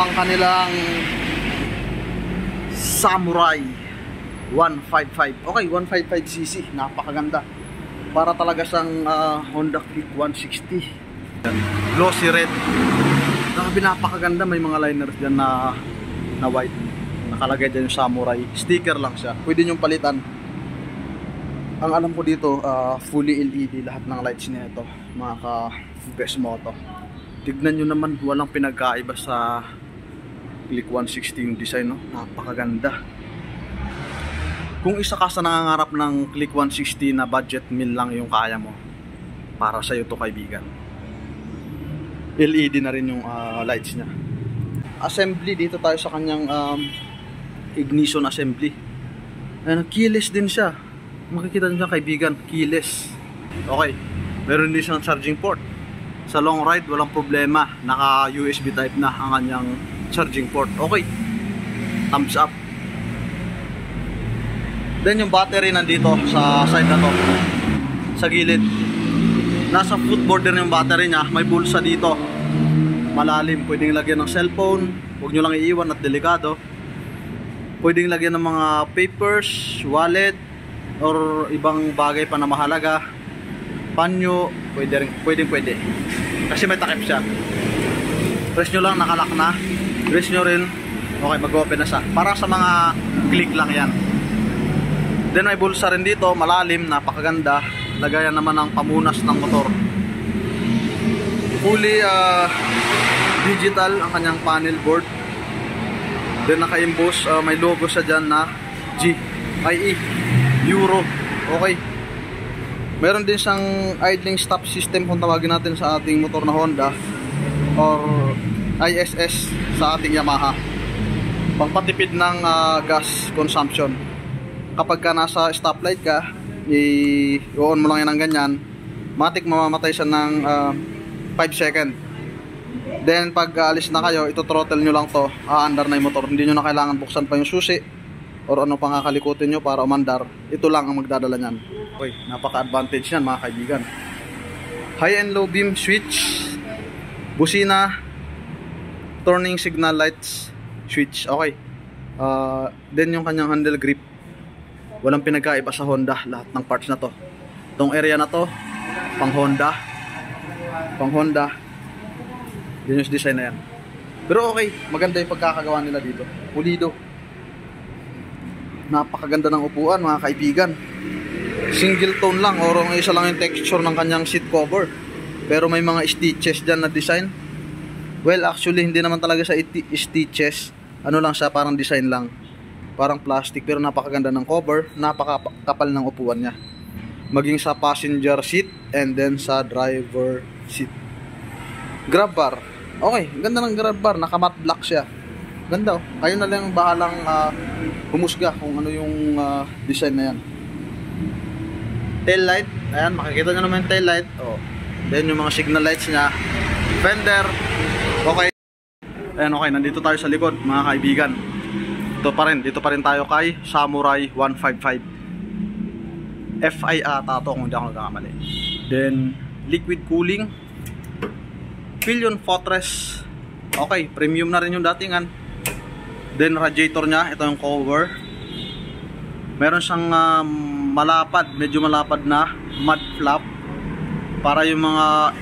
ang kanilang Samurai 155. Okay, 155cc. Napakaganda. Para talaga siyang ah, Honda Click 160. Glossy red. Grabe napakaganda. May mga liners dyan na, na white. Nakalagay dyan yung Samurai. Sticker lang siya. Pwede nyo palitan. Ang alam ko dito, ah, fully LED lahat ng lights niya ito. Mga ka best moto. Tignan nyo naman, walang pinagkaiba sa Click 160 yung design, no? Napakaganda. Kung isa ka sa nangangarap ng Click 160 na budget meal lang yung kaya mo, para sa'yo to kaibigan. LED na rin yung ah, lights niya. Assembly, dito tayo sa kanyang um, ignition assembly. Ayan, keyless din siya. Makikita niyo kaibigan, keyless. Okay, meron din siyang charging port. Sa long ride, walang problema. Naka USB type na ang kanyang charging port. Okay, thumbs up. Then yung battery nandito sa side na to. Sa gilid. Nasa footboard din yung battery niya. May bulsa dito. Malalim. Pwedeng lagyan ng cellphone. Huwag nyo lang iiwan at delikado. Pwedeng lagyan ng mga papers, wallet, or ibang bagay pa na mahalaga. Panyo. Pwede rin, pwedeng pwede. Kasi may takip siya. Press nyo lang, nakalock na. Press nyo rin. Okay, mag-open na siya. Para sa mga click lang yan. Then may bulsa rin dito, malalim, napakaganda. Lagayan naman ng pamunas ng motor. Fully uh, digital ang kanyang panel board. Then naka-emboss, uh, may logo sa dyan na G, IE, Euro. Okay. Meron din siyang idling stop system kung tawagin natin sa ating motor na Honda or ISS sa ating Yamaha. Pangpatipid ng uh, gas consumption kapag ka nasa stoplight ka, i-on mo lang yan ng ganyan, matik mamamatay siya ng uh, 5 second. Then pag alis na kayo, ito throttle nyo lang to, aandar na yung motor. Hindi nyo na kailangan buksan pa yung susi or ano pang kakalikutin nyo para umandar. Ito lang ang magdadala nyan. Okay, napaka-advantage yan mga kaibigan. High and low beam switch, busina, turning signal lights, switch. Okay. Uh, then yung kanyang handle grip. Walang pinagkaiba sa Honda lahat ng parts na to. Itong area na to pang Honda. Pang Honda. Yun yung design na yan. Pero okay maganda yung pagkakagawa nila dito. Pulido. Napakaganda ng upuan mga kaibigan. Single tone lang or isa lang yung texture ng kanyang seat cover. Pero may mga stitches dyan na design well actually hindi naman talaga sa stitches. Ano lang siya parang design lang. Parang plastic pero napakaganda ng cover. Napakakapal ng upuan niya. Maging sa passenger seat and then sa driver seat. Grab bar. Okay ganda ng grab bar. Naka matte black siya. Ganda oh. Kayo na lang bahalang uh, humusga kung ano yung uh, design na yan. Tail light. Ayan makikita nyo naman yung tail light. Oh. then yung mga signal lights niya. Fender ayan okay nandito tayo sa likod mga kaibigan. Ito pa rin dito pa rin tayo kay Samurai 155 FI ata to kung hindi ako nagkakamali. Then liquid cooling. Pillion Fortress. Okay premium na rin yung datingan. Then radiator nya ito yung cover. Meron siyang uh, malapad medyo malapad na mud flap. Para yung mga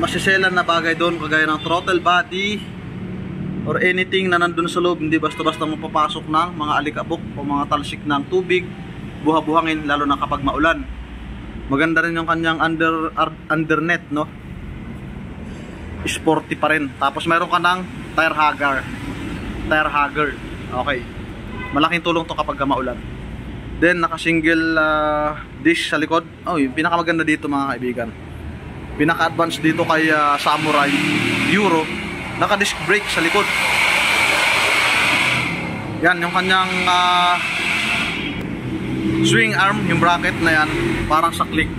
masiselan na bagay doon kagaya ng throttle body or anything na nandun sa loob hindi basta-basta mapapasok ng mga alikabok o mga talsik ng tubig buha-buhangin lalo na kapag maulan. Maganda rin yung kanyang under undernet no? Sporty pa rin. Tapos meron ka ng tire hugger. Tire hugger. Okay. Malaking tulong to kapag maulan. Then naka single uh, dish sa likod. Oh yung pinakamaganda dito mga kaibigan. Pinaka advance dito kay uh, Samurai Euro naka disc brake sa likod. Yan yung kanyang uh, swing arm yung bracket na yan parang sa click.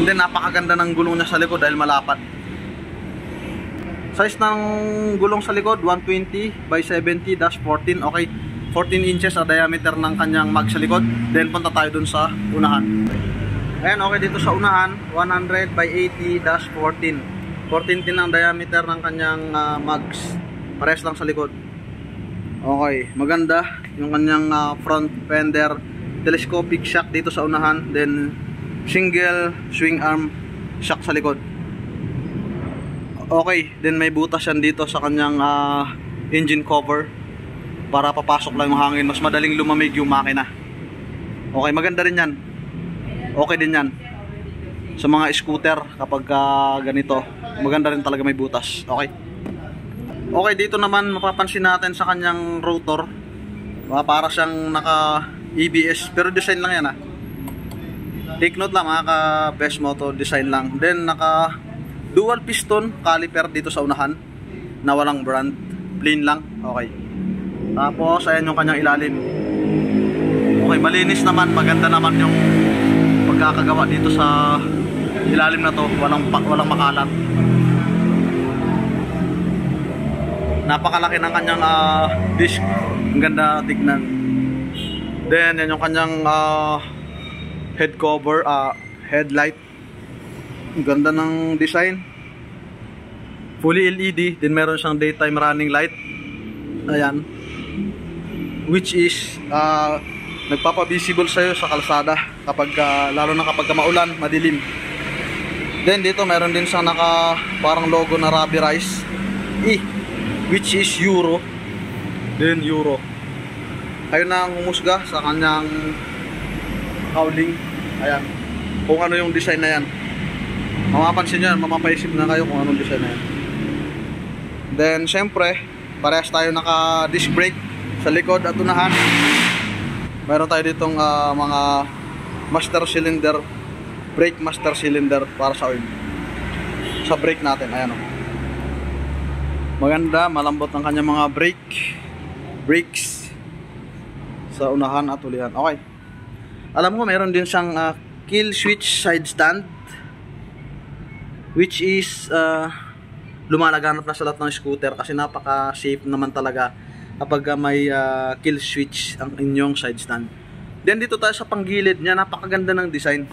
And then napakaganda ng gulong niya sa likod dahil malapad. Size ng gulong sa likod 120 by 70 14 okay? 14 inches ang diameter ng kanyang mag sa likod. Then punta tayo dun sa unahan. Ayan okay dito sa unahan 100 by 80 14 14 din ang diameter ng kanyang uh, mags Parehas lang sa likod. Okay, maganda yung kanyang ah, front fender, telescopic shock dito sa unahan, then single swing arm shock sa likod. Okay, then may butas yan dito sa kanyang ah, engine cover para papasok lang yung hangin, mas madaling lumamig yung makina. Okay, maganda rin yan. Okay din yan. Sa mga scooter kapag ah, ganito, maganda rin talaga may butas. Okay. Okay, dito naman mapapansin natin sa kanyang rotor. ah, para siyang naka EBS pero design lang yan ah. Take note lang mga ka best moto design lang. Then naka dual piston caliper dito sa unahan na walang brand. Plain lang. Okay. Tapos ayan yung kanyang ilalim. Okay, malinis naman, maganda naman yung pagkakagawa dito sa ilalim na to. Walang walang makalat. Napakalaki ng kanyang ah, disc. Ang ganda tignan. Then yan yung kanyang ah, head cover, ah, headlight. Ang ganda ng design. Fully LED, din meron siyang daytime running light. Ayan. Which is ah, nagpapa-visible sa'yo sa kalsada kapag ah, lalo na kapag maulan, madilim. Then dito meron din siyang naka parang logo na Rabi Rice E which is Euro. Then Euro. Kayo na ang humusga sa kanyang cowling. Ayan. Kung ano yung design na yan. Mamapansin nyo yan, mamapaisip na kayo kung anong design na yan. Then, syempre, parehas tayo naka disc brake sa likod at unahan. Meron tayo ditong ah, mga master cylinder, brake master cylinder para sa oil. Sa brake natin, ayan o. Maganda, malambot ang kanyang mga brake, brakes sa unahan at ulihan. Okay. Alam ko meron din siyang ah, kill switch side stand which is uh, lumalaganap na sa lahat ng scooter kasi napaka safe naman talaga kapag may ah, kill switch ang inyong side stand. Then dito tayo sa panggilid niya, napakaganda ng design.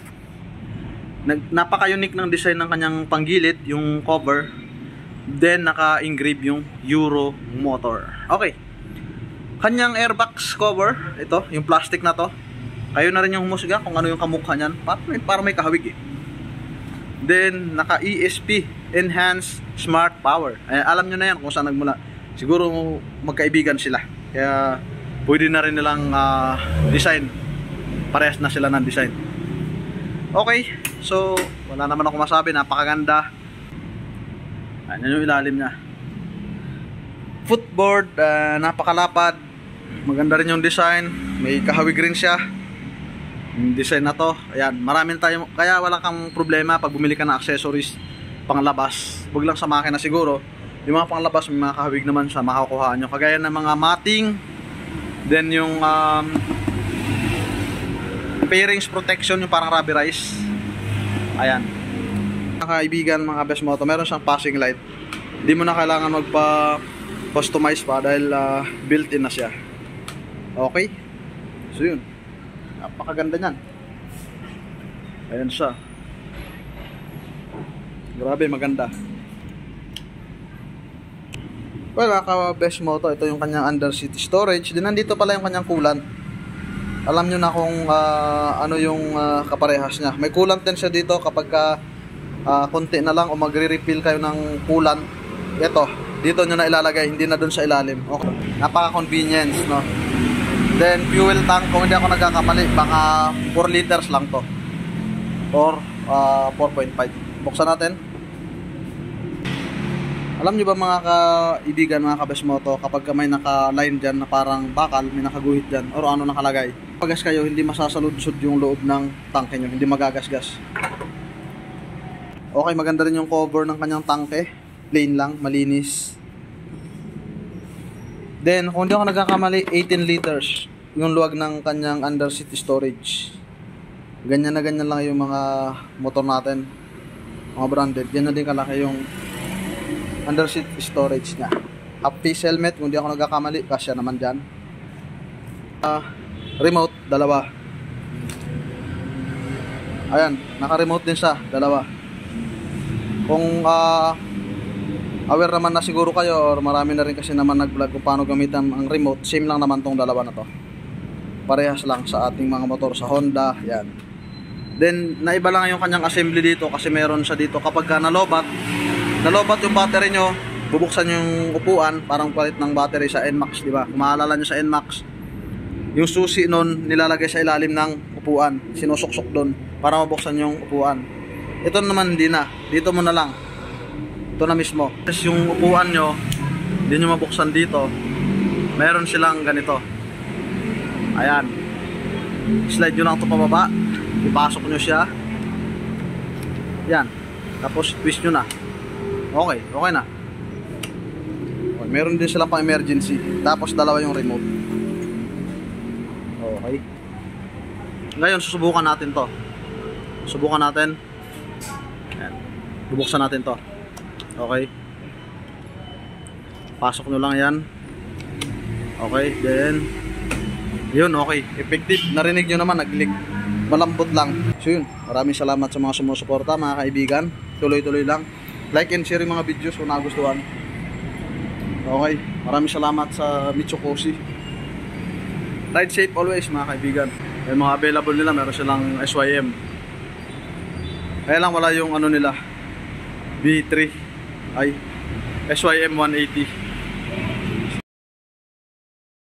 Nag, napaka-unique ng design ng kanyang panggilid, yung cover. Then naka-engrave yung Euro motor. Okay. Kanyang airbox cover, ito, yung plastic na to. Kayo na rin yung humusga kung ano yung kamukha niyan. Para may, para may kahawig eh. Then, naka ESP, Enhanced Smart Power. Ay, alam nyo na yan kung saan nagmula. Siguro magkaibigan sila. Kaya, pwede na rin nilang ah, design. Parehas na sila ng design. Okay, so, wala naman ako masabi. Napakaganda. Ayan yung ilalim niya. Footboard, ah, napakalapad. Maganda rin yung design. May kahawig rin siya yung design na to ayan maraming tayo kaya wala kang problema pag bumili ka ng accessories panglabas huwag lang sa makina siguro yung mga panglabas may mga kahawig naman sa makakuha nyo kagaya ng mga matting then yung um, pairings protection yung parang rubber rice. Ayan. Mga kaibigan mga best moto meron siyang passing light. Hindi mo na kailangan magpa customize pa dahil uh, built in na siya. Okay? So yun. Napakaganda niyan. Ayan siya. Grabe maganda well naka best moto ito yung kanyang under seat storage din nandito pala yung kanyang coolant alam nyo na kung ah, ano yung ah, kaparehas niya may coolant din siya dito kapag ka, ah, konti na lang o magre-refill kayo ng coolant ito dito nyo na ilalagay hindi na dun sa ilalim okay. napaka convenience no Then fuel tank, kung hindi ako nagkakamali, baka 4 liters lang to. Or uh, 4.5. Buksan natin. Alam nyo ba mga kaibigan, mga kabesmoto, kapag ka may naka-line dyan na parang bakal, may nakaguhit dyan, or ano nakalagay, pagas kayo, hindi masasaludsod yung loob ng tangke nyo, hindi magagasgas. Okay, maganda rin yung cover ng kanyang tangke. Plain lang, malinis. Then, kung hindi ako nagkakamali, 18 liters yung luwag ng kanyang under seat storage. Ganyan na ganyan lang yung mga motor natin. Mga branded. Ganyan din kalaki yung under storage niya. Half face helmet, kung hindi ako nagkakamali, kasya naman dyan. Ah, remote, dalawa. Ayan, naka-remote din siya, dalawa. Kung ah, aware naman na siguro kayo or marami na rin kasi naman nag-vlog kung paano gamitan ang remote. Same lang naman tong dalawa na to. Parehas lang sa ating mga motor sa Honda. Yan. Then, naiba lang yung kanyang assembly dito kasi meron siya dito kapag ka nalobat, nalobat yung battery nyo, bubuksan yung upuan, parang palit ng battery sa NMAX, di ba? Kung maalala nyo sa NMAX, yung susi nun nilalagay sa ilalim ng upuan, sinusuksok doon para mabuksan yung upuan. Ito naman hindi na, dito mo na lang. Ito na mismo. Tapos yung upuan nyo, hindi nyo mabuksan dito, meron silang ganito. Ayan. Slide nyo lang ito pababa, ipasok nyo siya. Yan. Tapos twist nyo na. Okay, okay na. Okay, meron din silang pang emergency. Tapos dalawa yung remote. Okay. Ngayon, susubukan natin to. Subukan natin. Ayan. Bubuksan natin to. Okay. Pasok nyo lang yan. Okay, then yun, okay. Effective. Narinig nyo naman, nag-click. Malambot lang. So yun, maraming salamat sa mga sumusuporta, mga kaibigan. Tuloy-tuloy lang. Like and share yung mga videos kung nagustuhan. Okay, maraming salamat sa Mitsukoshi. Ride safe always mga kaibigan. Yung mga available nila, meron silang SYM. Kaya lang wala yung ano nila, B3 ay SYM 180.